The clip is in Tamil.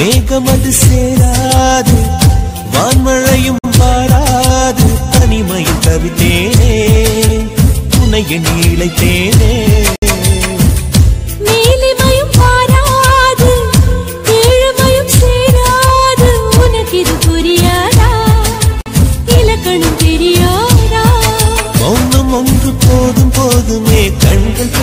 மேகம் அது சேராது வான்மழையும் வாராது தனிமையில் தவித்தேனே உன்னை எண்ணி இழைத்தேனே. மேலிமையும் போதும் போதுமே கண்கள்